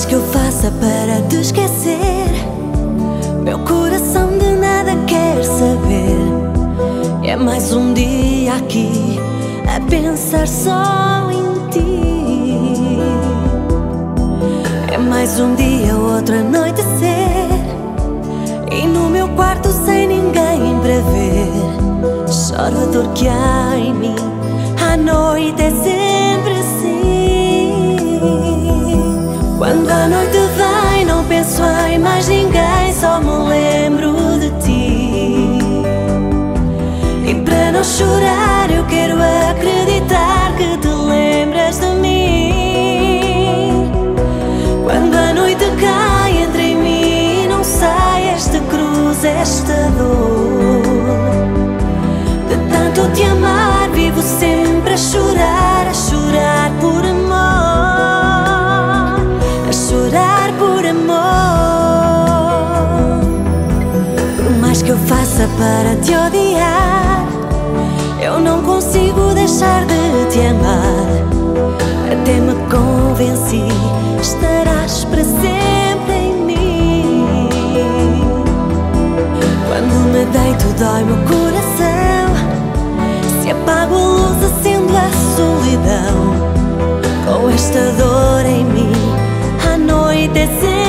mais que eu faça para te esquecer, meu coração de nada quer saber. É mais um dia aqui a pensar só em ti. É mais um dia, outro anoitecer. E no meu quarto sem ninguém para ver. Choro a dor que há em mim. A Quando a noite vem, não penso em mais ninguém, só me lembro de ti. E para não chorar, eu quero acreditar que te lembras de mim. Quando a noite cai entre mim, não sai esta cruz, esta dor. Faça para te odiar, eu não consigo deixar de te amar. Até me convenci, estarás para sempre em mim. Quando me deito, dói meu coração. Se apago a luz, acendo a solidão. Com esta dor em mim, a noite é sempre